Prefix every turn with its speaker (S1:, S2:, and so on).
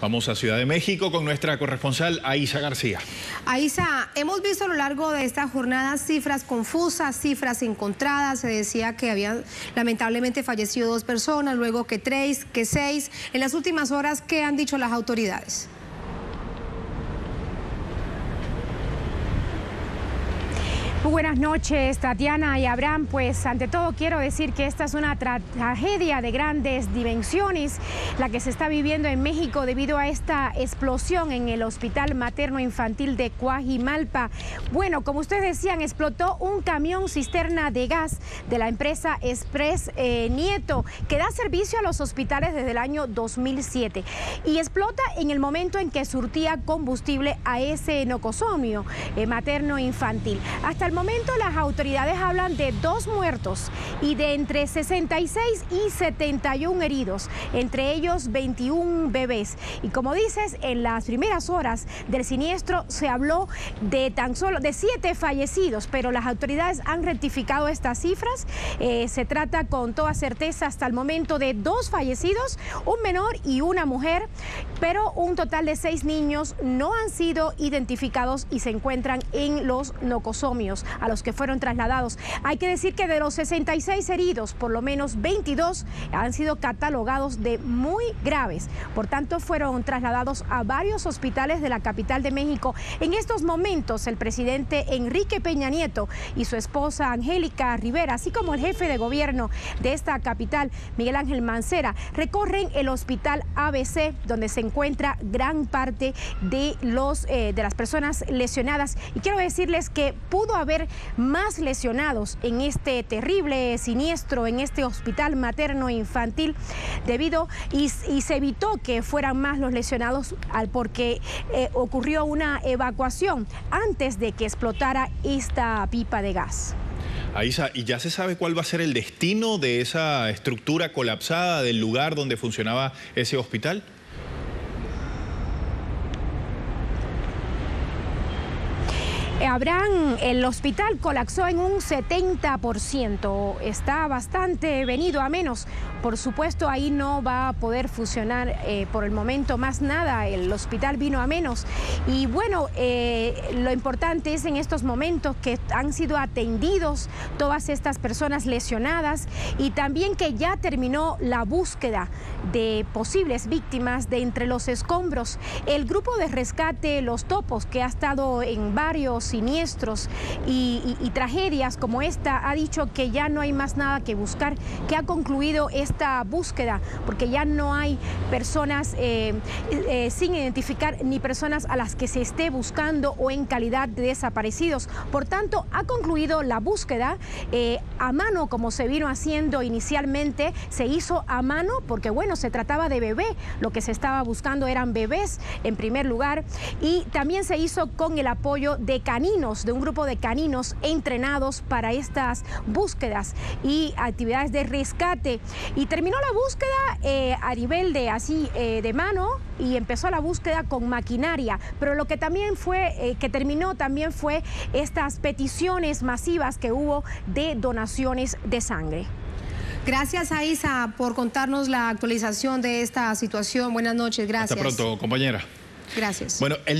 S1: Vamos a Ciudad de México con nuestra corresponsal Aisa García.
S2: Aisa, hemos visto a lo largo de esta jornada cifras confusas, cifras encontradas. Se decía que habían lamentablemente fallecido dos personas, luego que tres, que seis. En las últimas horas, ¿qué han dicho las autoridades?
S3: Muy buenas noches, Tatiana y Abraham. Pues ante todo quiero decir que esta es una tragedia de grandes dimensiones, la que se está viviendo en México debido a esta explosión en el Hospital Materno Infantil de Cuajimalpa. Bueno, como ustedes decían, explotó un camión cisterna de gas de la empresa Express eh, Nieto, que da servicio a los hospitales desde el año 2007. Y explota en el momento en que surtía combustible a ese nocosomio eh, materno infantil. Hasta el momento las autoridades hablan de dos muertos y de entre 66 y 71 heridos, entre ellos 21 bebés. Y como dices, en las primeras horas del siniestro se habló de tan solo de siete fallecidos, pero las autoridades han rectificado estas cifras. Eh, se trata con toda certeza hasta el momento de dos fallecidos, un menor y una mujer, pero un total de seis niños no han sido identificados y se encuentran en los nocosomios a los que fueron trasladados. Hay que decir que de los 66 heridos, por lo menos 22 han sido catalogados de muy graves. Por tanto, fueron trasladados a varios hospitales de la capital de México. En estos momentos, el presidente Enrique Peña Nieto y su esposa Angélica Rivera, así como el jefe de gobierno de esta capital, Miguel Ángel Mancera, recorren el hospital ABC, donde se encuentra gran parte de, los, eh, de las personas lesionadas. Y quiero decirles que pudo haber más lesionados en este terrible siniestro, en este hospital materno infantil, debido y, se evitó que fueran más los lesionados al porque eh, ocurrió una evacuación antes de que explotara esta pipa de gas.
S1: Aisa, ¿y ya se sabe cuál va a ser el destino de esa estructura colapsada del lugar donde funcionaba ese hospital?
S3: Abraham, el hospital colapsó en un 70%, está bastante venido a menos. Por supuesto, ahí no va a poder funcionar eh, por el momento más nada, el hospital vino a menos. Y bueno, eh, lo importante es en estos momentos que han sido atendidos todas estas personas lesionadas y también que ya terminó la búsqueda de posibles víctimas de entre los escombros. El grupo de rescate Los Topos, que ha estado en varios siniestros y, tragedias como esta, ha dicho que ya no hay más nada que buscar, que ha concluido esta búsqueda, porque ya no hay personas eh, eh, sin identificar ni personas a las que se esté buscando o en calidad de desaparecidos. Por tanto, ha concluido la búsqueda eh, a mano, como se vino haciendo inicialmente, se hizo a mano, porque bueno, se trataba de bebé, lo que se estaba buscando eran bebés en primer lugar, y también se hizo con el apoyo de de un grupo de caninos entrenados para estas búsquedas y actividades de rescate. Y terminó la búsqueda eh, a nivel de así eh, de mano y empezó la búsqueda con maquinaria. Pero lo que también fue, eh, que terminó también fue estas peticiones masivas que hubo de donaciones de sangre.
S2: Gracias, Aisa, por contarnos la actualización de esta situación. Buenas noches, gracias.
S1: Hasta pronto, compañera.
S2: Gracias.
S1: Bueno, el